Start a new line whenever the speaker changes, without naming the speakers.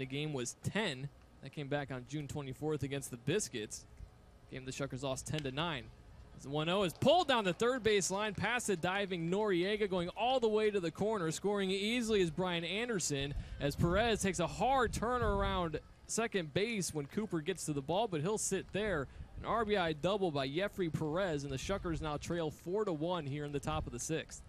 the game was 10. That came back on June 24th against the Biscuits. Game the Shuckers lost 10 to 9. As 1-0 is pulled down the third base line past the diving Noriega, going all the way to the corner, scoring easily as Brian Anderson. As Perez takes a hard turn around second base when Cooper gets to the ball, but he'll sit there. An RBI double by Yefri Perez, and the Shuckers now trail four to one here in the top of the sixth.